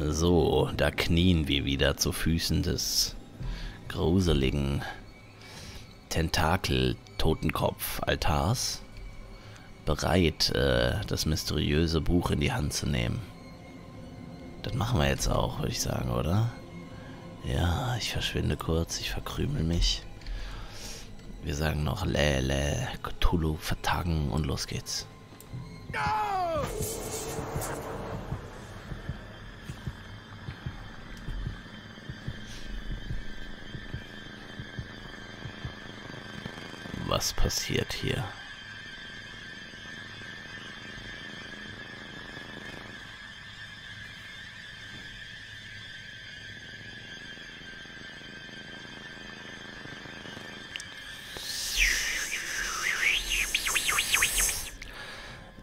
So, da knien wir wieder zu Füßen des gruseligen Tentakel-Totenkopf-Altars, bereit, äh, das mysteriöse Buch in die Hand zu nehmen. Das machen wir jetzt auch, würde ich sagen, oder? Ja, ich verschwinde kurz, ich verkrümel mich. Wir sagen noch Lä, Cthulhu, vertagen und los geht's. Was passiert hier?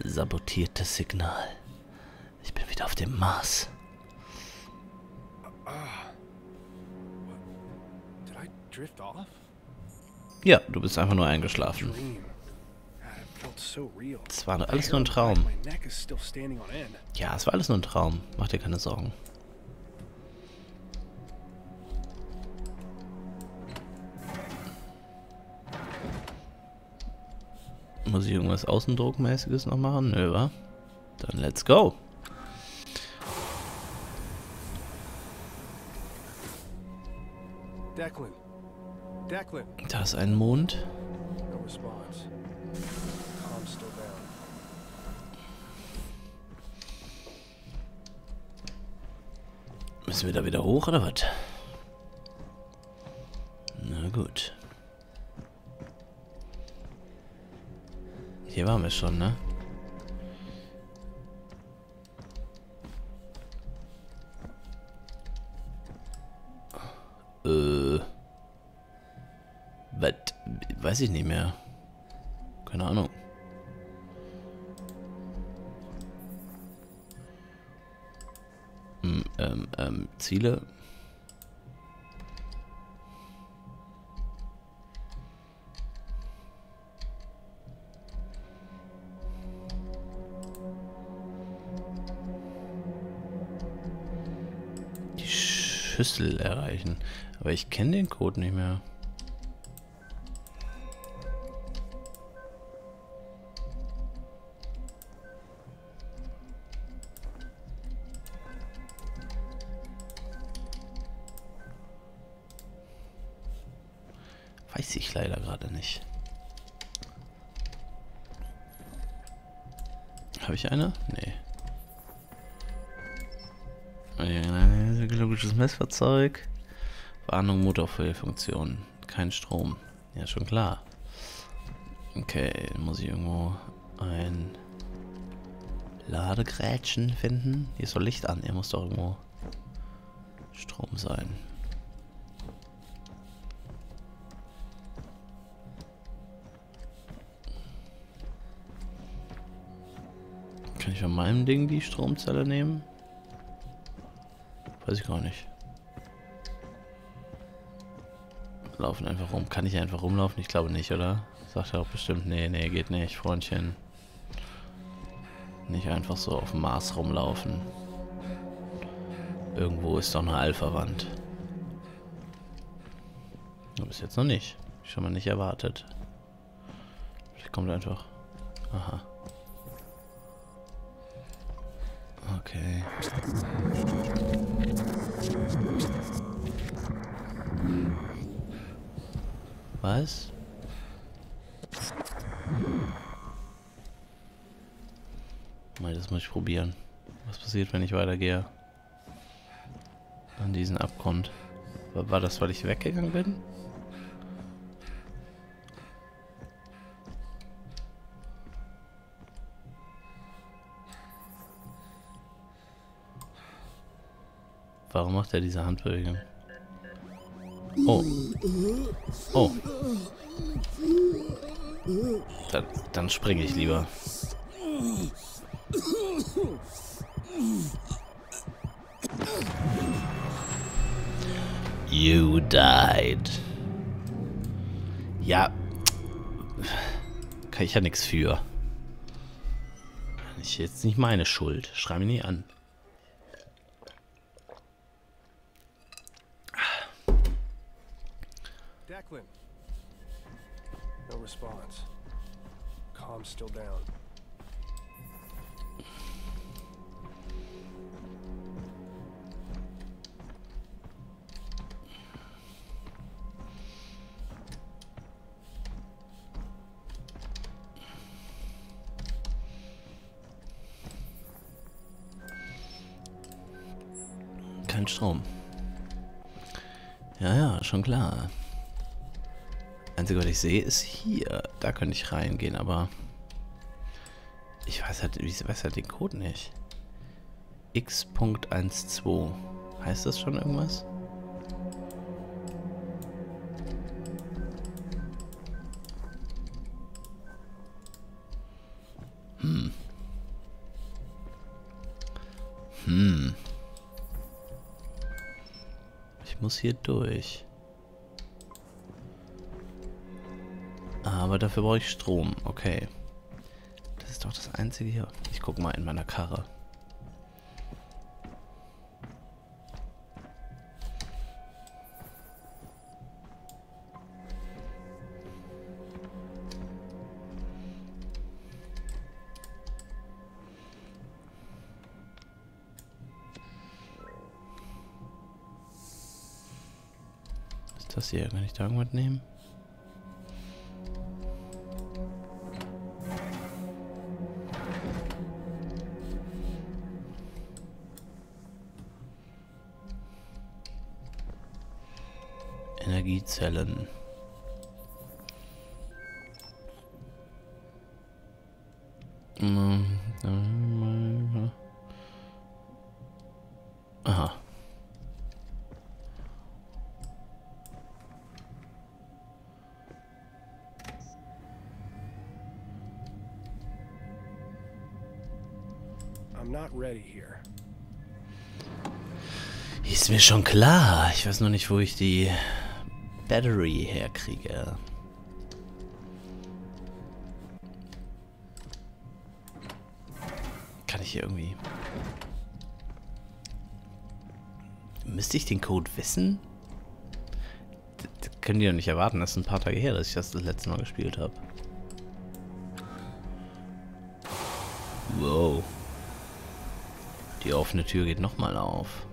sabotiertes Signal. Ich bin wieder auf dem Mars. Ja, du bist einfach nur eingeschlafen. Es war alles nur ein Traum. Ja, es war alles nur ein Traum. Mach dir keine Sorgen. Muss ich irgendwas Außendruckmäßiges noch machen? Nö, wa? Dann let's go. Declan. Da ist ein Mond. Müssen wir da wieder hoch oder was? Na gut. Hier waren wir schon, ne? Weiß ich nicht mehr. Keine Ahnung. Hm, ähm, ähm, Ziele. Schüssel erreichen. Aber ich kenne den Code nicht mehr. Messfahrzeug. Warnung Motorfehlfunktion. Kein Strom. Ja, schon klar. Okay, muss ich irgendwo ein Ladegrätschen finden? Hier ist doch Licht an. Hier muss doch irgendwo Strom sein. Kann ich von meinem Ding die Stromzelle nehmen? Weiß ich gar nicht. Laufen einfach rum. Kann ich einfach rumlaufen? Ich glaube nicht, oder? Sagt er auch bestimmt, nee, nee, geht nicht, Freundchen. Nicht einfach so auf dem Mars rumlaufen. Irgendwo ist doch eine Alpha-Wand. Bis jetzt noch nicht. Schon mal nicht erwartet. Vielleicht kommt einfach. Aha. Okay. Was? Mal, das muss ich probieren. Was passiert, wenn ich weitergehe? An diesen Abgrund. War, das, weil ich weggegangen bin? Warum macht er diese Handbewegung? Oh. Oh. Dann, dann springe ich lieber. You died. Ja. Kann ich ja nichts für. Ich jetzt nicht meine Schuld. Schrei mich nie an. Response. Calm's still down. Kein Strom. Ja, ja, schon klar. Einzige, was ich sehe, ist hier. Da könnte ich reingehen, aber... Ich weiß halt, ich weiß halt den Code nicht. X.12. Heißt das schon irgendwas? Hm. Hm. Ich muss hier durch. Aber dafür brauche ich Strom. Okay. Das ist doch das Einzige hier. Ich gucke mal in meiner Karre. Ist das hier? Kann ich da irgendwas nehmen? Energiezellen. Aha. I'm not ready here. Ist mir schon klar. Ich weiß nur nicht, wo ich die Battery herkriege. Kann ich hier irgendwie... Müsste ich den Code wissen? Das, können die doch nicht erwarten. Das ist ein paar Tage her, dass ich das das letzte Mal gespielt habe. Wow. Die offene Tür geht nochmal auf.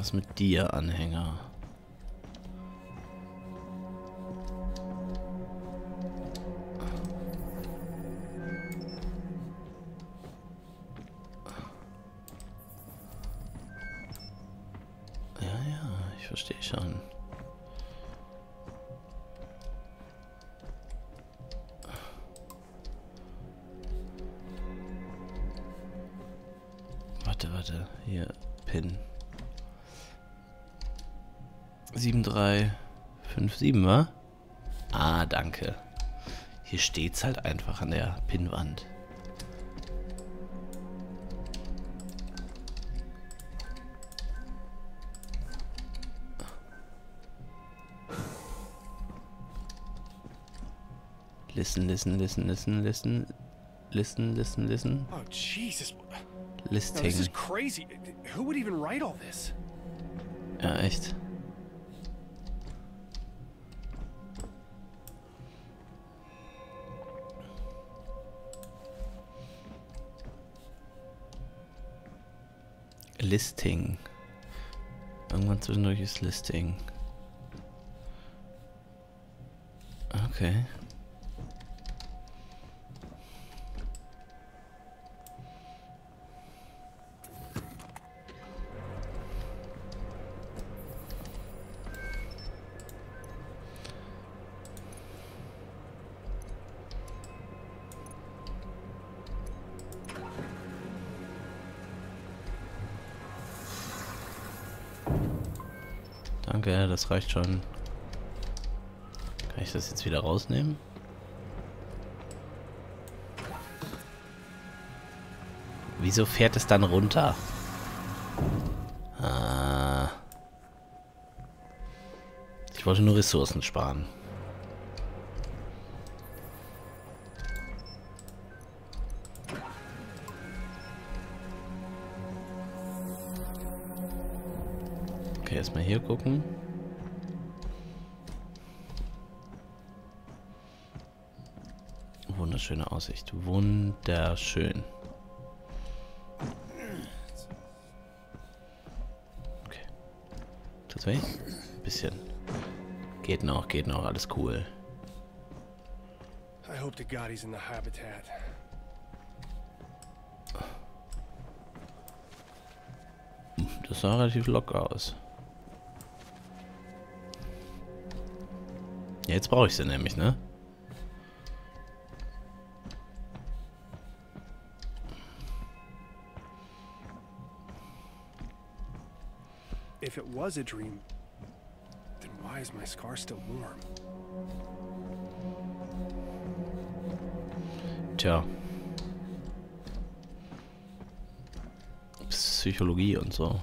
Was mit dir, Anhänger? Hier steht's halt einfach an der Pinnwand. Listen, listen, listen, listen, listen. Listen, listen, listen. Oh, Jesus. No, Listing. this is crazy. Who would even write all this? Ja, echt. Listing. Irgendwann zwischendurch ist Listing. Okay. Reicht schon. Kann ich das jetzt wieder rausnehmen? Wieso fährt es dann runter? Ah. Ich wollte nur Ressourcen sparen. Okay, erstmal hier gucken. Wunderschöne Aussicht. Wunderschön. Okay. Tut's weh? Bisschen. Geht noch, geht noch, alles cool. I hope to God he's in the habitat. Das sah relativ locker aus. Jetzt brauche ich sie nämlich, ne? If it was a dream, then why is my scar still warm? Tja. Psychologie und so.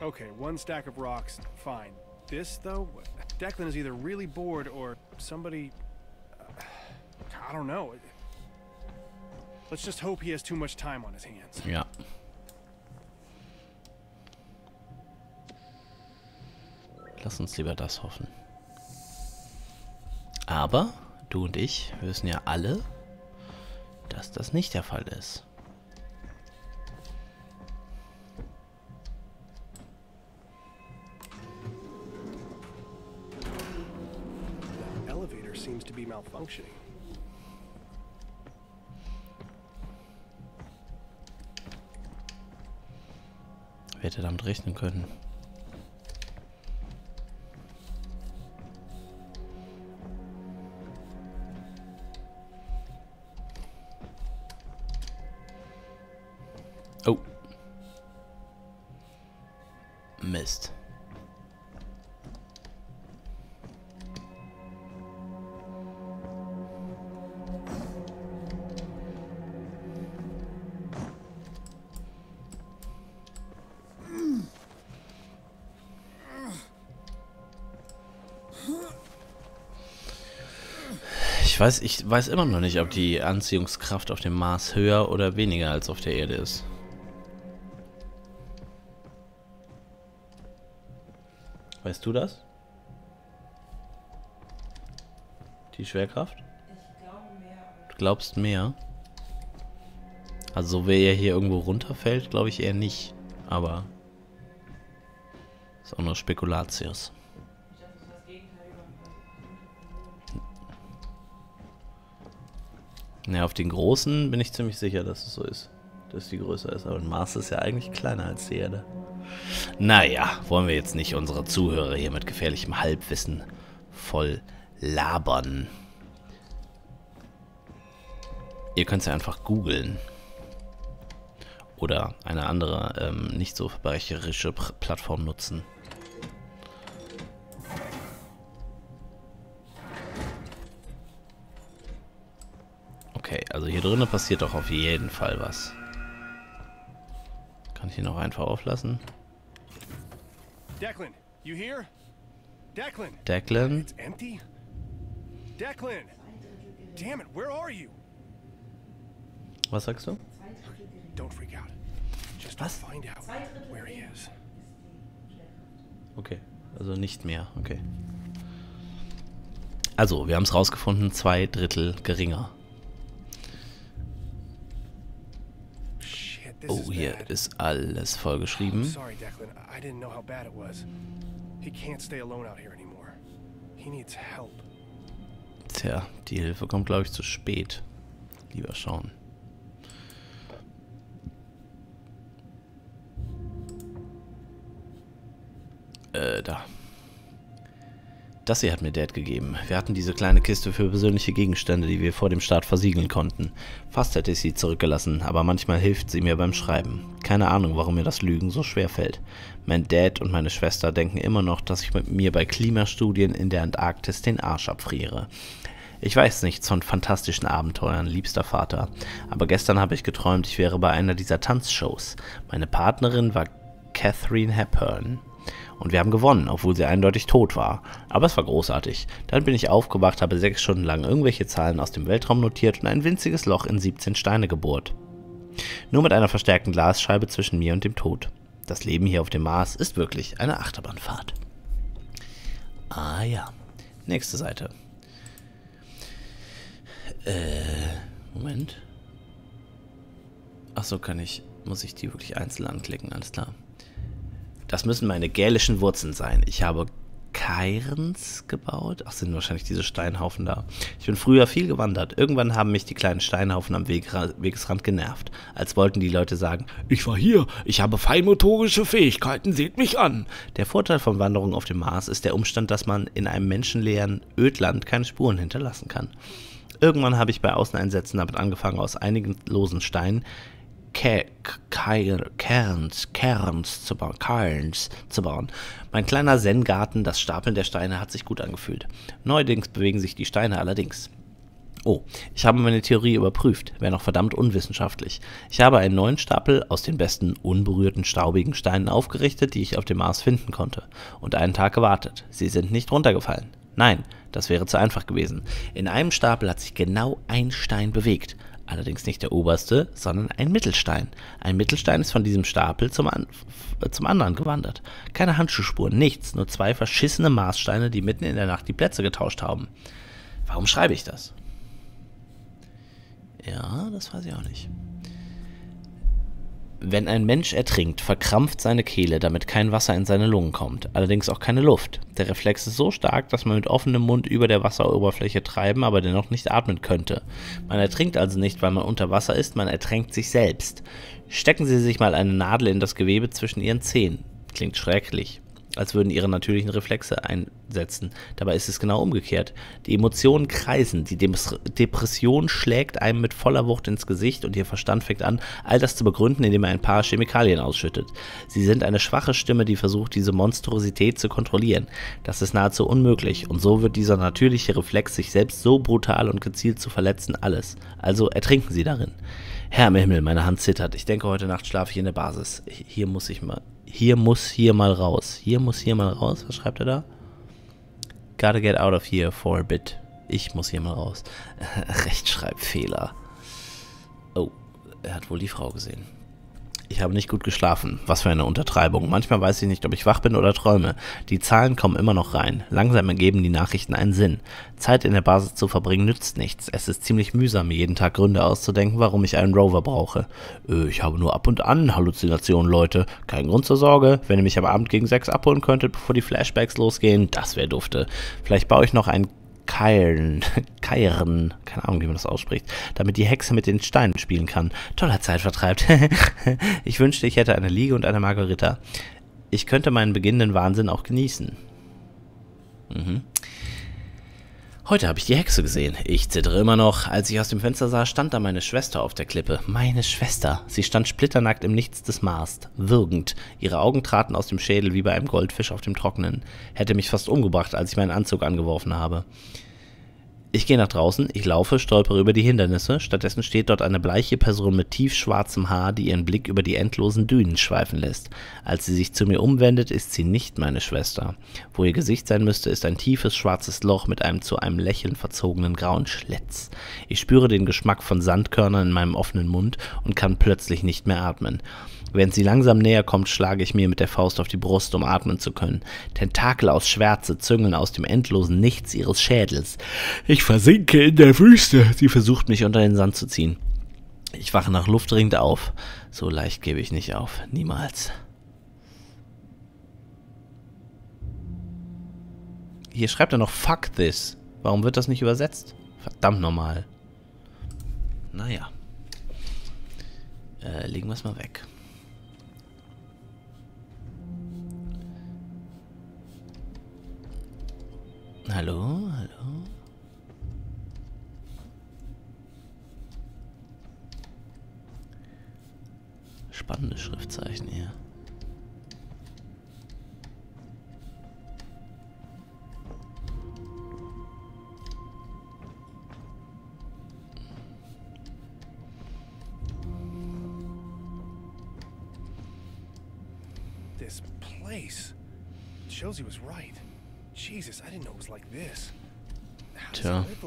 Okay, one stack of rocks, fine. This, though, Declan is either really bored or somebody. uh, I don't know. Let's just hope he has too much time on his hands. Ja. Lass uns lieber das hoffen. Aber du und ich wissen ja alle, dass das nicht der Fall ist. The elevator seems to be malfunctioning. Wer hätte damit rechnen können? Weiß, ich weiß immer noch nicht, ob die Anziehungskraft auf dem Mars höher oder weniger als auf der Erde ist. Weißt du das? Die Schwerkraft? Du glaubst mehr? Also so wer er hier irgendwo runterfällt, glaube ich eher nicht. Aber ist auch nur Spekulatius. Ja, auf den großen bin ich ziemlich sicher, dass es so ist. Dass die größer ist. Aber Mars ist ja eigentlich kleiner als die Erde. Naja, wollen wir jetzt nicht unsere Zuhörer hier mit gefährlichem Halbwissen voll labern. Ihr könnt es ja einfach googeln. Oder eine andere, ähm, nicht so verbrecherische Plattform nutzen. Hier drinnen passiert doch auf jeden Fall was. Kann ich ihn auch einfach auflassen? Declan, you here? Declan! Declan? It's empty? Declan! Damn it, where are you? Was sagst du? Don't freak out. Just Was? find out where he is. Okay, also nicht mehr, okay. Also, wir haben es rausgefunden, zwei Drittel geringer. Oh, hier ist alles vollgeschrieben. Sorry, Declan. I didn't know how bad it was. He can't stay alone out here anymore. He needs help. Tja, die Hilfe kommt, glaube ich, zu spät. Lieber schauen. Äh, da. Das hier hat mir Dad gegeben. Wir hatten diese kleine Kiste für persönliche Gegenstände, die wir vor dem Start versiegeln konnten. Fast hätte ich sie zurückgelassen, aber manchmal hilft sie mir beim Schreiben. Keine Ahnung, warum mir das Lügen so schwer fällt. Mein Dad und meine Schwester denken immer noch, dass ich mit mir bei Klimastudien in der Antarktis den Arsch abfriere. Ich weiß nichts von fantastischen Abenteuern, liebster Vater, aber gestern habe ich geträumt, ich wäre bei einer dieser Tanzshows. Meine Partnerin war Catherine Hepburn. Und wir haben gewonnen, obwohl sie eindeutig tot war. Aber es war großartig. Dann bin ich aufgewacht, habe sechs Stunden lang irgendwelche Zahlen aus dem Weltraum notiert und ein winziges Loch in 17 Steine gebohrt. Nur mit einer verstärkten Glasscheibe zwischen mir und dem Tod. Das Leben hier auf dem Mars ist wirklich eine Achterbahnfahrt. Ah ja. Nächste Seite. Äh, Moment. Achso, kann ich, muss ich die wirklich einzeln anklicken, alles klar. Das müssen meine gälischen Wurzeln sein. Ich habe Cairns gebaut. Ach, sind wahrscheinlich diese Steinhaufen da. Ich bin früher viel gewandert. Irgendwann haben mich die kleinen Steinhaufen am Wegesrand genervt. Als wollten die Leute sagen, ich war hier, ich habe feinmotorische Fähigkeiten, seht mich an. Der Vorteil von Wanderungen auf dem Mars ist der Umstand, dass man in einem menschenleeren Ödland keine Spuren hinterlassen kann. Irgendwann habe ich bei Außeneinsätzen damit angefangen, aus einigen losen Steinen Cairns, Cairns zu bauen, Cairns zu bauen. Mein kleiner Zen-Garten, das Stapeln der Steine hat sich gut angefühlt. Neuerdings bewegen sich die Steine allerdings. Oh, ich habe meine Theorie überprüft, wäre noch verdammt unwissenschaftlich. Ich habe einen neuen Stapel aus den besten unberührten staubigen Steinen aufgerichtet, die ich auf dem Mars finden konnte, und einen Tag gewartet. Sie sind nicht runtergefallen. Nein, das wäre zu einfach gewesen. In einem Stapel hat sich genau ein Stein bewegt allerdings nicht der oberste, sondern ein Mittelstein. Ein Mittelstein ist von diesem Stapel zum, an, zum anderen gewandert. Keine Handschuhspuren, nichts, nur zwei verschissene Maßsteine, die mitten in der Nacht die Plätze getauscht haben. Warum schreibe ich das? Ja, das weiß ich auch nicht. Wenn ein Mensch ertrinkt, verkrampft seine Kehle, damit kein Wasser in seine Lungen kommt, allerdings auch keine Luft. Der Reflex ist so stark, dass man mit offenem Mund über der Wasseroberfläche treiben, aber dennoch nicht atmen könnte. Man ertrinkt also nicht, weil man unter Wasser ist, man ertränkt sich selbst. Stecken Sie sich mal eine Nadel in das Gewebe zwischen Ihren Zehen. Klingt schrecklich als würden ihre natürlichen Reflexe einsetzen. Dabei ist es genau umgekehrt. Die Emotionen kreisen, die Depression schlägt einem mit voller Wucht ins Gesicht und ihr Verstand fängt an, all das zu begründen, indem er ein paar Chemikalien ausschüttet. Sie sind eine schwache Stimme, die versucht, diese Monstrosität zu kontrollieren. Das ist nahezu unmöglich und so wird dieser natürliche Reflex, sich selbst so brutal und gezielt zu verletzen, alles. Also ertrinken Sie darin. Herr im Himmel, meine Hand zittert. Ich denke, heute Nacht schlafe ich in der Basis. Hier muss ich mal hier muss hier mal raus. Hier muss hier mal raus. Was schreibt er da? Gotta get out of here for a bit. Ich muss hier mal raus. Rechtschreibfehler. Oh, er hat wohl die Frau gesehen. Ich habe nicht gut geschlafen. Was für eine Untertreibung. Manchmal weiß ich nicht, ob ich wach bin oder träume. Die Zahlen kommen immer noch rein. Langsam ergeben die Nachrichten einen Sinn. Zeit in der Basis zu verbringen nützt nichts. Es ist ziemlich mühsam, jeden Tag Gründe auszudenken, warum ich einen Rover brauche. Äh, ich habe nur ab und an Halluzinationen, Leute. Kein Grund zur Sorge. Wenn ihr mich am Abend gegen sechs abholen könntet, bevor die Flashbacks losgehen, das wäre dufte. Vielleicht baue ich noch einen Keilen, Keiren, keine Ahnung, wie man das ausspricht, damit die Hexe mit den Steinen spielen kann. Toller Zeitvertreib. ich wünschte, ich hätte eine Liege und eine Margarita. Ich könnte meinen beginnenden Wahnsinn auch genießen. Mhm. Heute habe ich die Hexe gesehen. Ich zittere immer noch. Als ich aus dem Fenster sah, stand da meine Schwester auf der Klippe. Meine Schwester. Sie stand splitternackt im Nichts des Mars, würgend. Ihre Augen traten aus dem Schädel wie bei einem Goldfisch auf dem Trockenen. Hätte mich fast umgebracht, als ich meinen Anzug angeworfen habe. Ich gehe nach draußen, ich laufe, stolpere über die Hindernisse. Stattdessen steht dort eine bleiche Person mit tiefschwarzem Haar, die ihren Blick über die endlosen Dünen schweifen lässt. Als sie sich zu mir umwendet, ist sie nicht meine Schwester. Wo ihr Gesicht sein müsste, ist ein tiefes schwarzes Loch mit einem zu einem Lächeln verzogenen grauen Schlitz. Ich spüre den Geschmack von Sandkörnern in meinem offenen Mund und kann plötzlich nicht mehr atmen. Während sie langsam näher kommt, schlage ich mir mit der Faust auf die Brust, um atmen zu können. Tentakel aus Schwärze züngeln aus dem endlosen Nichts ihres Schädels. Ich versinke in der Wüste. Sie versucht mich unter den Sand zu ziehen. Ich wache nach Luft dringend auf. So leicht gebe ich nicht auf. Niemals. Hier schreibt er noch Fuck this. Warum wird das nicht übersetzt? Verdammt normal. Naja. Äh, legen wir es mal weg. Hallo, hallo. Spannendes Schriftzeichen hier.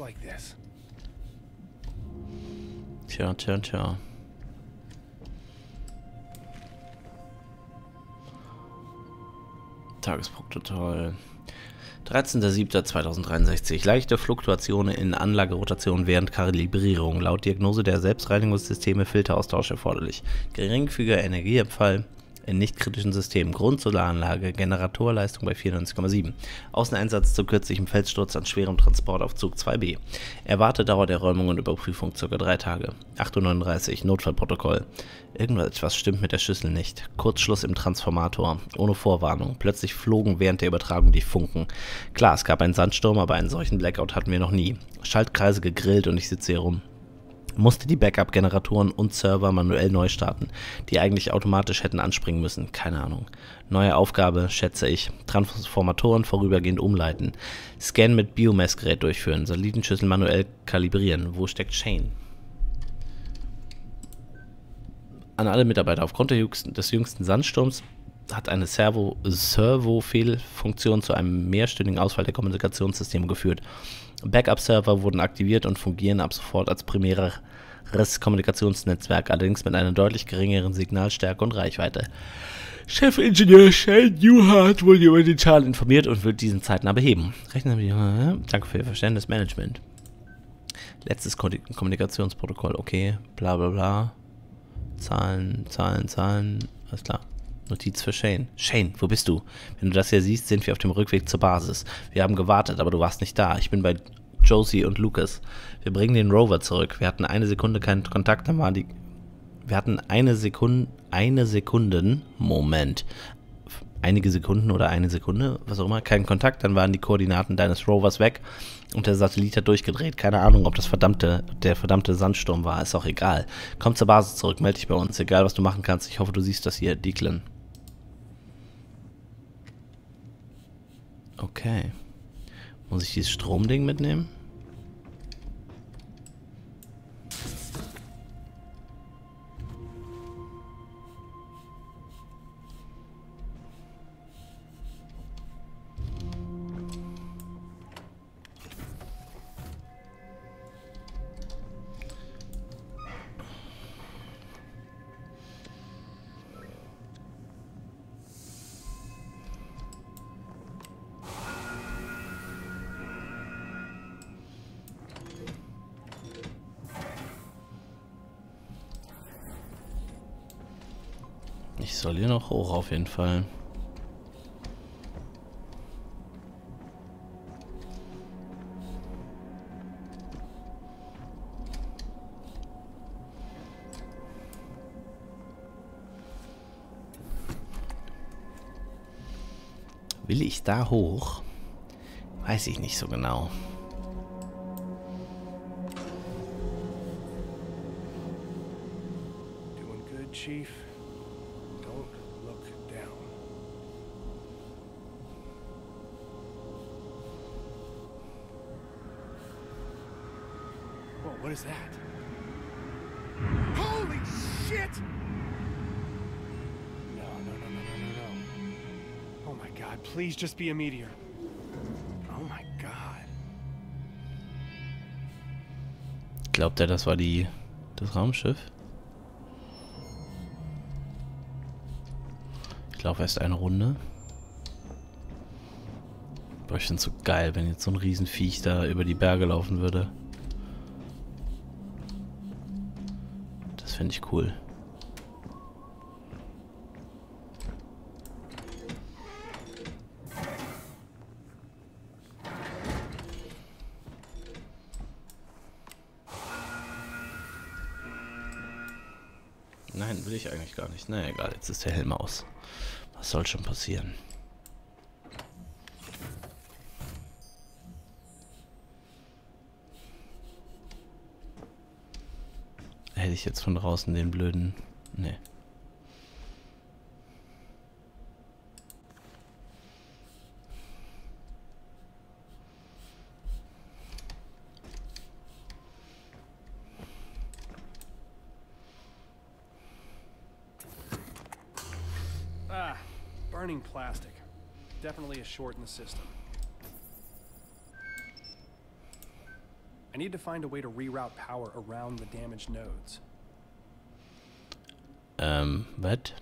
Like this? Tja, tja, tja. Tagesprotokoll. 13.07.2063. Leichte Fluktuationen in Anlagerotation während Kalibrierung. Laut Diagnose der Selbstreinigungssysteme Filteraustausch erforderlich. Geringfügiger Energieabfall in nicht kritischen Systemen. Grundsolaranlage, Generatorleistung bei 94,7. Außeneinsatz zu kürzlichem Felssturz an schwerem Transport auf Zug 2b. Erwartete der Räumung und Überprüfung ca. 3 Tage. 8.39 Uhr, Notfallprotokoll. Irgendwas stimmt mit der Schüssel nicht. Kurzschluss im Transformator. Ohne Vorwarnung. Plötzlich flogen während der Übertragung die Funken. Klar, es gab einen Sandsturm, aber einen solchen Blackout hatten wir noch nie. Schaltkreise gegrillt und ich sitze hier rum musste die Backup-Generatoren und Server manuell neu starten, die eigentlich automatisch hätten anspringen müssen. Keine Ahnung. Neue Aufgabe, schätze ich. Transformatoren vorübergehend umleiten. Scan mit Biomessgerät durchführen. Satellitenschüssel manuell kalibrieren. Wo steckt Shane? An alle Mitarbeiter. Aufgrund des jüngsten Sandsturms hat eine Servo-Fehlfunktion zu einem mehrstündigen Ausfall der Kommunikationssysteme geführt. Backup-Server wurden aktiviert und fungieren ab sofort als primäres Kommunikationsnetzwerk, allerdings mit einer deutlich geringeren Signalstärke und Reichweite. Chefingenieur Shane Newhart wurde über die Zahl informiert und wird diesen zeitnah beheben. Rechnen äh, danke für Ihr Verständnis, Management. Letztes Kommunikationsprotokoll, okay, bla bla bla. Zahlen, Zahlen, Zahlen, alles klar. Notiz für Shane. Shane, wo bist du? Wenn du das hier siehst, sind wir auf dem Rückweg zur Basis. Wir haben gewartet, aber du warst nicht da. Ich bin bei Josie und Lucas. Wir bringen den Rover zurück. Wir hatten eine Sekunde keinen Kontakt, dann waren die. Wir hatten eine Sekunde, eine Sekunden, Moment, einige Sekunden oder eine Sekunde, was auch immer, keinen Kontakt, dann waren die Koordinaten deines Rovers weg und der Satellit hat durchgedreht. Keine Ahnung, ob das verdammte, der verdammte Sandsturm war, ist auch egal. Komm zur Basis zurück, melde dich bei uns, egal was du machen kannst. Ich hoffe, du siehst das hier, Declan. Okay. Muss ich dieses Stromding mitnehmen? Ich soll hier noch hoch auf jeden Fall. Will ich da hoch? Weiß ich nicht so genau. Please just be a meteor. Oh my god. Glaubt er, das war die das Raumschiff? Ich laufe erst eine Runde. Boah, ich finde so geil, wenn jetzt so ein Riesenviech da über die Berge laufen würde. Das finde ich cool. Gar nicht. Na egal, jetzt ist der Helm aus. Was soll schon passieren? Hätte ich jetzt von draußen den blöden... Nee. Burning plastic. Definitely a short in the system. I need to find a way to reroute power around the damaged nodes. Um, ähm, was?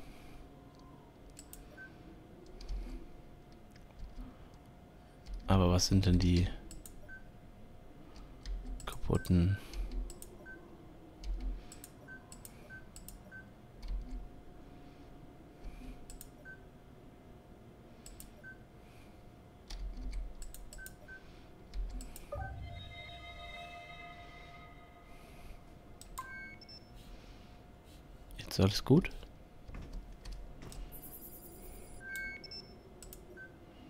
Aber was sind denn die kaputten... Jetzt alles gut?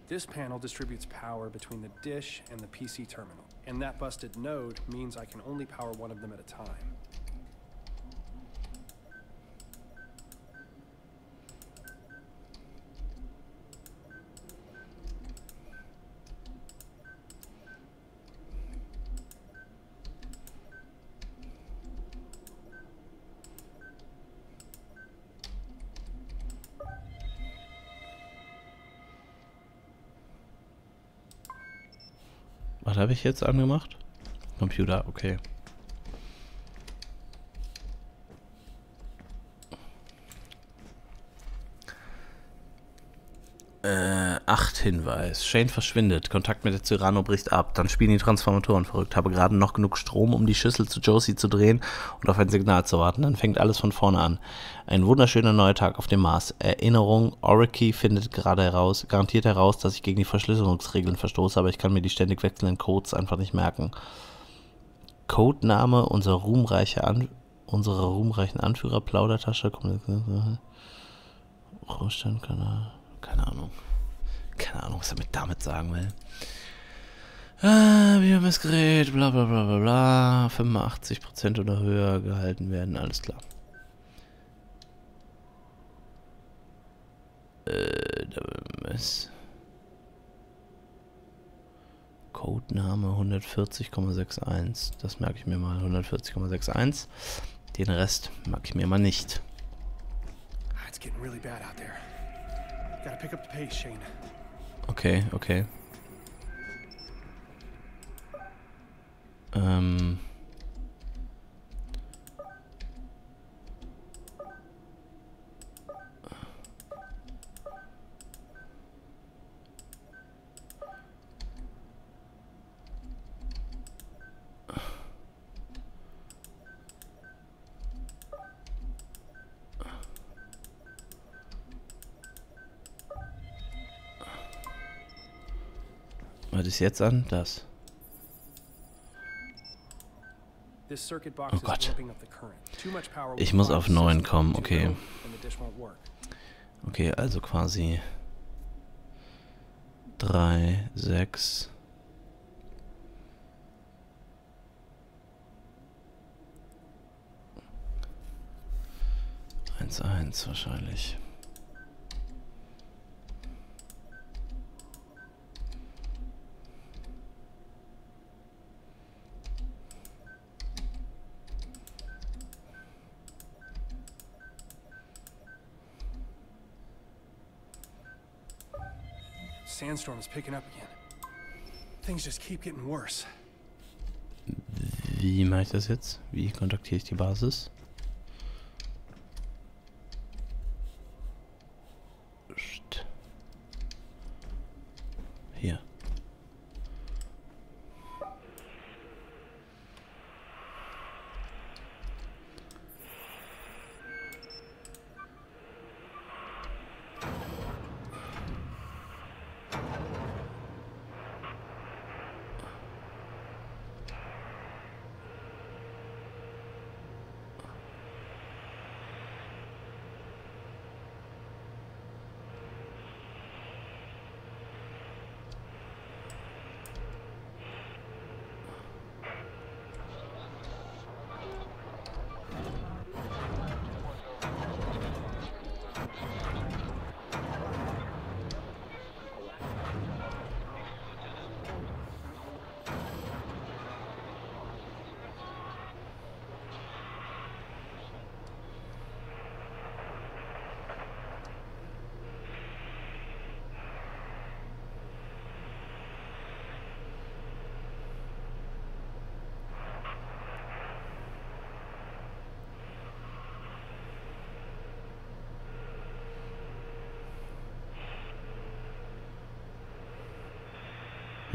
This panel distributes power between the dish and the PC terminal, and that busted node means I can only power one of them at a time. Was habe ich jetzt angemacht? Computer, okay. Äh, 8 Hinweis. Shane verschwindet. Kontakt mit der Cyrano bricht ab. Dann spielen die Transformatoren verrückt. Habe gerade noch genug Strom, um die Schüssel zu Josie zu drehen und auf ein Signal zu warten. Dann fängt alles von vorne an. Ein wunderschöner neuer Tag auf dem Mars. Erinnerung, Oriki findet gerade heraus, garantiert heraus, dass ich gegen die Verschlüsselungsregeln verstoße, aber ich kann mir die ständig wechselnden Codes einfach nicht merken. Codename unserer ruhmreiche An unserer ruhmreichen Anführer Plaudertasche. Rohsteinkanal. Keine Ahnung. Keine Ahnung, was er mit damit sagen will. Ah, Biomessgerät, bla bla bla bla bla. 85% oder höher gehalten werden, alles klar. Äh, Mess. Codename 140,61. Das merke ich mir mal. 140,61. Den Rest mag ich mir mal nicht. It's getting really bad out there. Gotta pick up the pace, Shane. Okay, okay. Ähm. Ist jetzt an? Das. Oh Gott. Ich muss auf the 9 system. kommen, okay. Okay, also quasi 3, 6. Eins, eins wahrscheinlich. Sandstorm is picking up again. Things just keep getting worse. Wie mache ich das jetzt? Wie kontaktiere ich die Basis?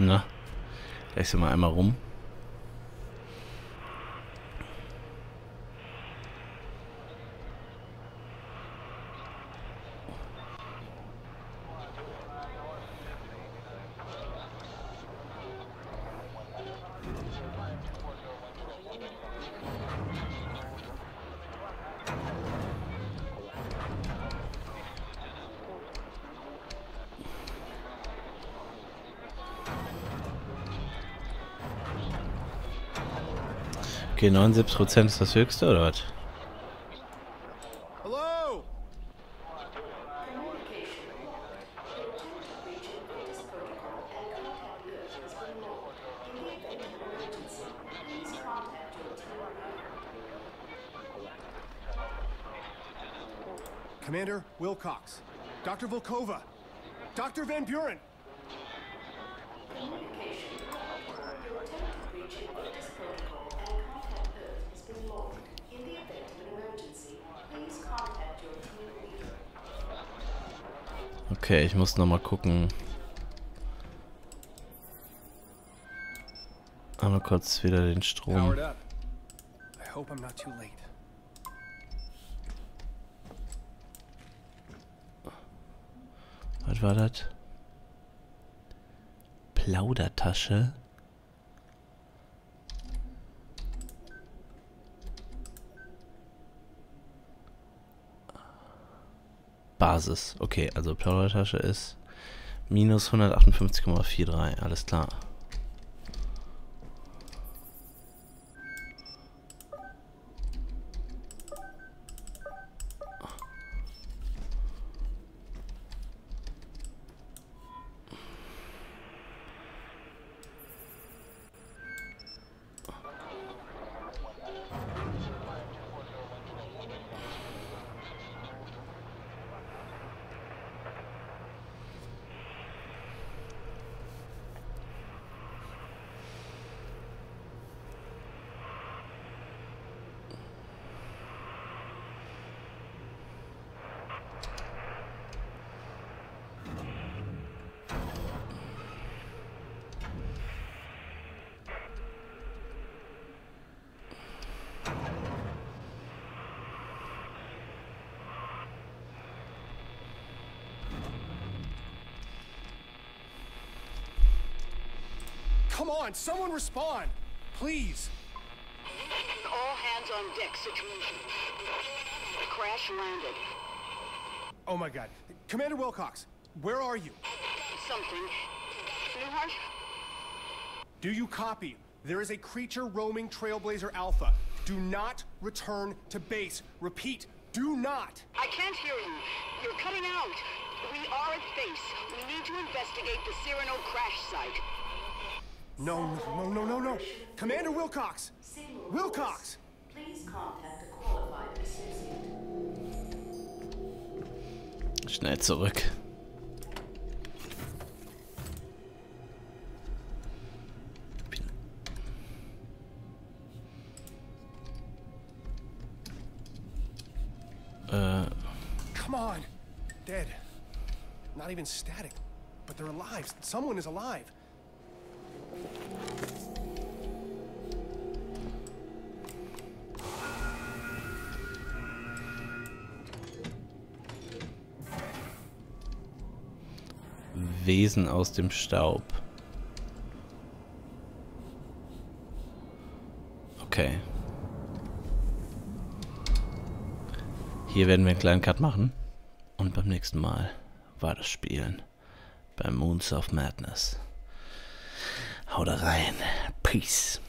Na, gleich sind wir einmal rum. Okay, 79% ist das höchste, oder was? Commander Wilcox. Dr. Volkova. Dr. Van Buren. Okay, ich muss noch mal gucken. Einmal kurz wieder den Strom. Was war das? Plaudertasche. Basis. Okay, also Plaudertasche ist minus 158,43. Alles klar. Come on, someone respond. Please. All hands on deck situation. Crash landed. Oh my god. Commander Wilcox, where are you? Something. Newhart? Do you copy? There is a creature roaming Trailblazer Alpha. Do not return to base. Repeat, do not. I can't hear you. You're cutting out. We are at base. We need to investigate the Cyrano crash site. No, no, no, no, no. Commander Wilcox. Wilcox. Please contact a qualified associate. Schnell zurück. Äh, Come on. Dead. Not even static. But they're alive. Someone is alive. Wesen aus dem Staub. Okay. Hier werden wir einen kleinen Cut machen. Und beim nächsten Mal weiter spielen. Beim Moons of Madness. Haut rein. Peace.